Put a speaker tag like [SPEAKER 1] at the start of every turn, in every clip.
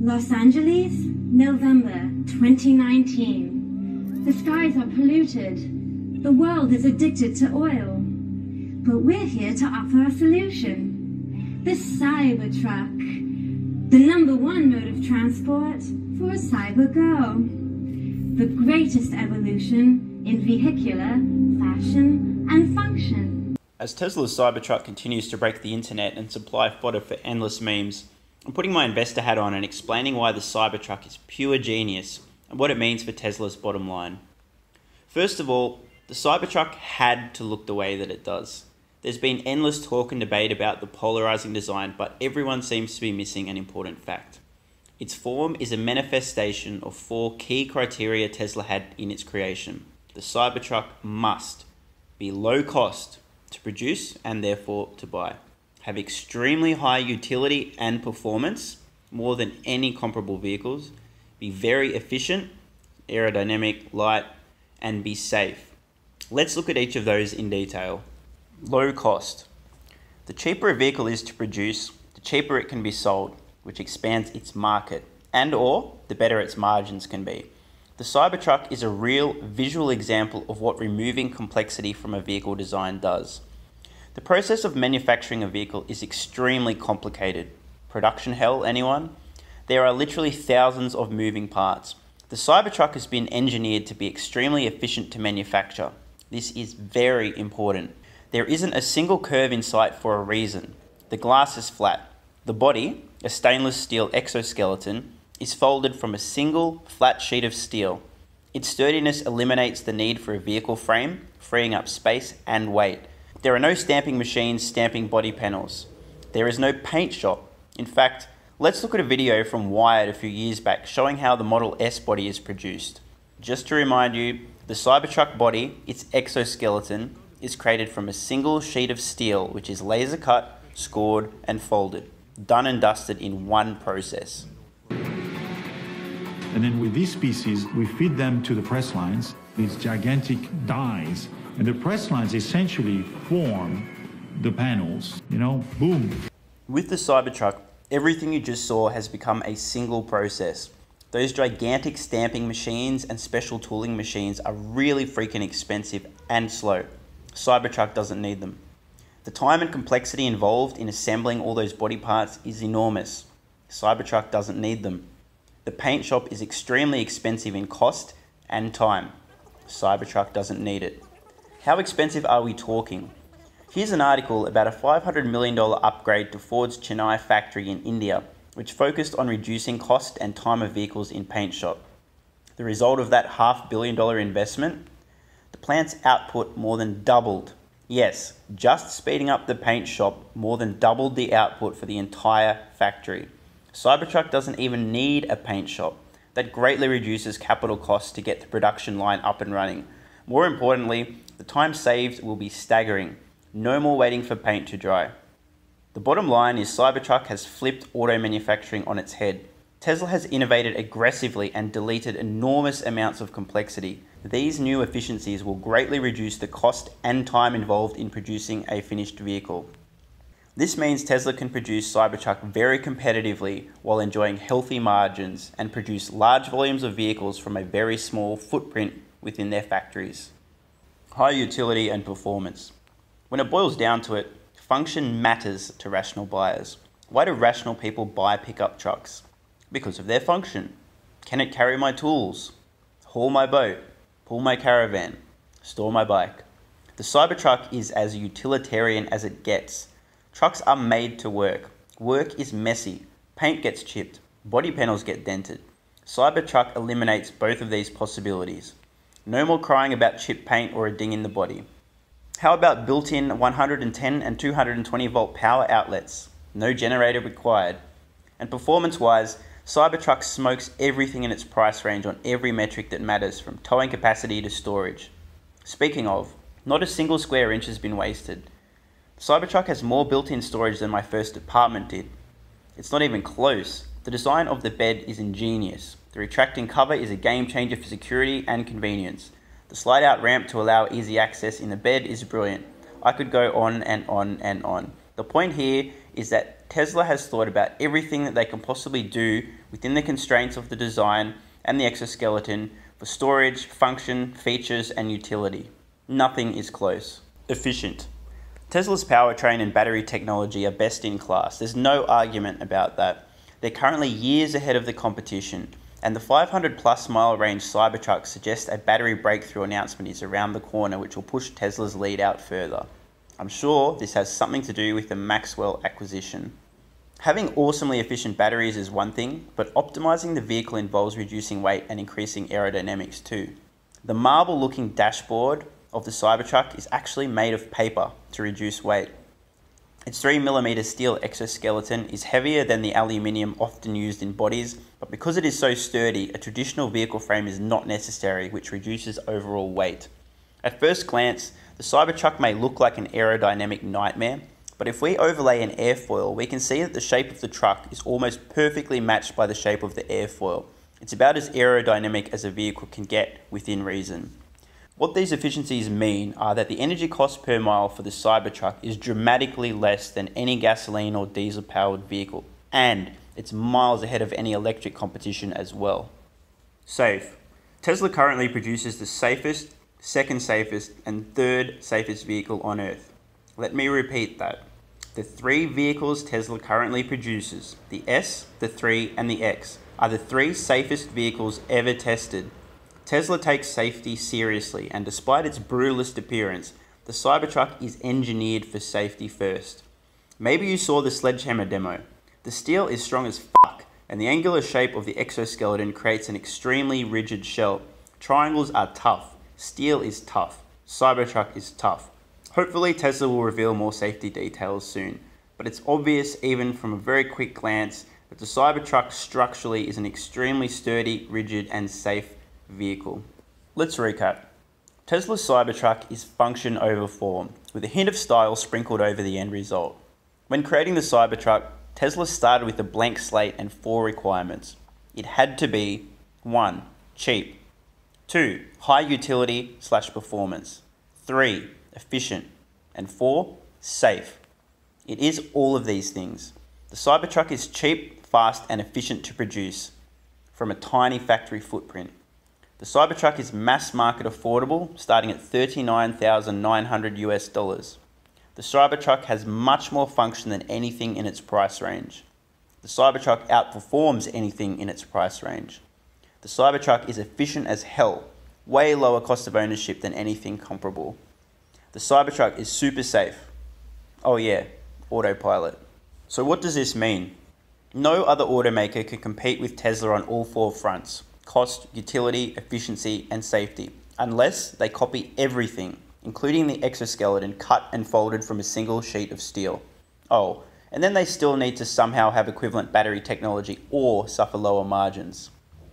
[SPEAKER 1] Los Angeles, November 2019. The skies are polluted. The world is addicted to oil. But we're here to offer a solution. The Cybertruck, the number one mode of transport for a cyber girl. The greatest evolution in vehicular, fashion, and function.
[SPEAKER 2] As Tesla's Cybertruck continues to break the internet and supply fodder for endless memes, I'm putting my investor hat on and explaining why the Cybertruck is pure genius and what it means for Tesla's bottom line. First of all, the Cybertruck had to look the way that it does. There's been endless talk and debate about the polarizing design, but everyone seems to be missing an important fact. Its form is a manifestation of four key criteria Tesla had in its creation. The Cybertruck must be low cost to produce and therefore to buy have extremely high utility and performance, more than any comparable vehicles, be very efficient, aerodynamic, light, and be safe. Let's look at each of those in detail. Low cost. The cheaper a vehicle is to produce, the cheaper it can be sold, which expands its market, and or the better its margins can be. The Cybertruck is a real visual example of what removing complexity from a vehicle design does. The process of manufacturing a vehicle is extremely complicated. Production hell, anyone? There are literally thousands of moving parts. The Cybertruck has been engineered to be extremely efficient to manufacture. This is very important. There isn't a single curve in sight for a reason. The glass is flat. The body, a stainless steel exoskeleton, is folded from a single flat sheet of steel. Its sturdiness eliminates the need for a vehicle frame, freeing up space and weight. There are no stamping machines stamping body panels. There is no paint shop. In fact, let's look at a video from Wired a few years back showing how the Model S body is produced. Just to remind you, the Cybertruck body, its exoskeleton, is created from a single sheet of steel which is laser cut, scored, and folded, done and dusted in one process.
[SPEAKER 3] And then with these pieces, we feed them to the press lines, these gigantic dies and the press lines essentially form the panels, you know, boom.
[SPEAKER 2] With the Cybertruck, everything you just saw has become a single process. Those gigantic stamping machines and special tooling machines are really freaking expensive and slow. Cybertruck doesn't need them. The time and complexity involved in assembling all those body parts is enormous. Cybertruck doesn't need them. The paint shop is extremely expensive in cost and time. Cybertruck doesn't need it. How expensive are we talking? Here's an article about a $500 million upgrade to Ford's Chennai factory in India, which focused on reducing cost and time of vehicles in paint shop. The result of that half billion dollar investment? The plant's output more than doubled. Yes, just speeding up the paint shop more than doubled the output for the entire factory. Cybertruck doesn't even need a paint shop. That greatly reduces capital costs to get the production line up and running. More importantly, the time saved will be staggering. No more waiting for paint to dry. The bottom line is Cybertruck has flipped auto manufacturing on its head. Tesla has innovated aggressively and deleted enormous amounts of complexity. These new efficiencies will greatly reduce the cost and time involved in producing a finished vehicle. This means Tesla can produce Cybertruck very competitively while enjoying healthy margins and produce large volumes of vehicles from a very small footprint within their factories high utility and performance. When it boils down to it, function matters to rational buyers. Why do rational people buy pickup trucks? Because of their function. Can it carry my tools? Haul my boat? Pull my caravan? Store my bike? The Cybertruck is as utilitarian as it gets. Trucks are made to work. Work is messy. Paint gets chipped. Body panels get dented. Cybertruck eliminates both of these possibilities. No more crying about chip paint or a ding in the body. How about built-in 110 and 220 volt power outlets? No generator required. And performance-wise, Cybertruck smokes everything in its price range on every metric that matters, from towing capacity to storage. Speaking of, not a single square inch has been wasted. Cybertruck has more built-in storage than my first apartment did. It's not even close. The design of the bed is ingenious. The retracting cover is a game changer for security and convenience. The slide out ramp to allow easy access in the bed is brilliant. I could go on and on and on. The point here is that Tesla has thought about everything that they can possibly do within the constraints of the design and the exoskeleton for storage, function, features, and utility. Nothing is close. Efficient. Tesla's powertrain and battery technology are best in class. There's no argument about that. They're currently years ahead of the competition, and the 500 plus mile range Cybertruck suggests a battery breakthrough announcement is around the corner, which will push Tesla's lead out further. I'm sure this has something to do with the Maxwell acquisition. Having awesomely efficient batteries is one thing, but optimizing the vehicle involves reducing weight and increasing aerodynamics too. The marble looking dashboard of the Cybertruck is actually made of paper to reduce weight. Its 3mm steel exoskeleton is heavier than the aluminium often used in bodies, but because it is so sturdy, a traditional vehicle frame is not necessary, which reduces overall weight. At first glance, the Cybertruck may look like an aerodynamic nightmare, but if we overlay an airfoil, we can see that the shape of the truck is almost perfectly matched by the shape of the airfoil. It's about as aerodynamic as a vehicle can get within reason. What these efficiencies mean are that the energy cost per mile for the Cybertruck is dramatically less than any gasoline or diesel powered vehicle, and it's miles ahead of any electric competition as well. Safe. Tesla currently produces the safest, second safest, and third safest vehicle on Earth. Let me repeat that. The three vehicles Tesla currently produces, the S, the 3, and the X, are the three safest vehicles ever tested Tesla takes safety seriously, and despite its brutalist appearance, the Cybertruck is engineered for safety first. Maybe you saw the sledgehammer demo. The steel is strong as fuck, and the angular shape of the exoskeleton creates an extremely rigid shell. Triangles are tough, steel is tough, Cybertruck is tough. Hopefully, Tesla will reveal more safety details soon, but it's obvious even from a very quick glance that the Cybertruck structurally is an extremely sturdy, rigid, and safe vehicle. Let's recap. Tesla's Cybertruck is function over form, with a hint of style sprinkled over the end result. When creating the Cybertruck, Tesla started with a blank slate and four requirements. It had to be 1. Cheap. 2. High utility slash performance. 3. Efficient. And 4. Safe. It is all of these things. The Cybertruck is cheap, fast, and efficient to produce from a tiny factory footprint. The Cybertruck is mass market affordable, starting at 39,900 US dollars. The Cybertruck has much more function than anything in its price range. The Cybertruck outperforms anything in its price range. The Cybertruck is efficient as hell, way lower cost of ownership than anything comparable. The Cybertruck is super safe. Oh yeah, autopilot. So what does this mean? No other automaker can compete with Tesla on all four fronts cost, utility, efficiency, and safety, unless they copy everything, including the exoskeleton cut and folded from a single sheet of steel. Oh, and then they still need to somehow have equivalent battery technology or suffer lower margins.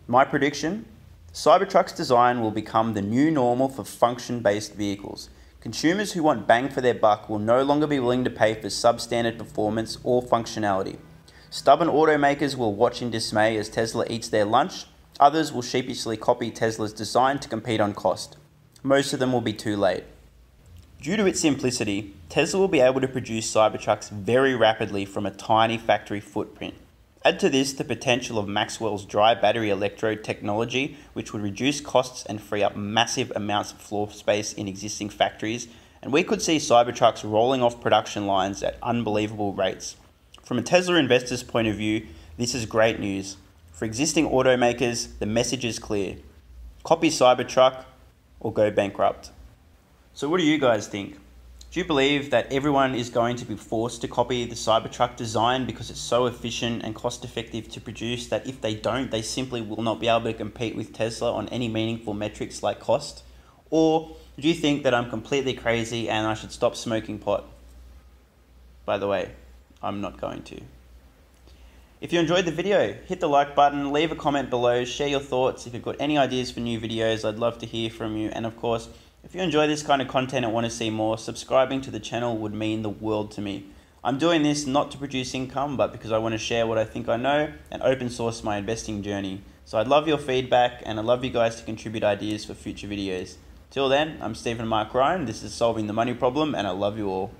[SPEAKER 2] My prediction? Cybertruck's design will become the new normal for function based vehicles. Consumers who want bang for their buck will no longer be willing to pay for substandard performance or functionality. Stubborn automakers will watch in dismay as Tesla eats their lunch Others will sheepishly copy Tesla's design to compete on cost. Most of them will be too late. Due to its simplicity, Tesla will be able to produce Cybertrucks very rapidly from a tiny factory footprint. Add to this the potential of Maxwell's dry battery electrode technology, which would reduce costs and free up massive amounts of floor space in existing factories, and we could see Cybertrucks rolling off production lines at unbelievable rates. From a Tesla investor's point of view, this is great news. For existing automakers, the message is clear copy Cybertruck or go bankrupt. So, what do you guys think? Do you believe that everyone is going to be forced to copy the Cybertruck design because it's so efficient and cost effective to produce that if they don't, they simply will not be able to compete with Tesla on any meaningful metrics like cost? Or do you think that I'm completely crazy and I should stop smoking pot? By the way, I'm not going to. If you enjoyed the video, hit the like button, leave a comment below, share your thoughts. If you've got any ideas for new videos, I'd love to hear from you. And of course, if you enjoy this kind of content and want to see more, subscribing to the channel would mean the world to me. I'm doing this not to produce income, but because I want to share what I think I know and open source my investing journey. So I'd love your feedback and I'd love you guys to contribute ideas for future videos. Till then, I'm Steven Mark Ryan. This is Solving the Money Problem, and I love you all.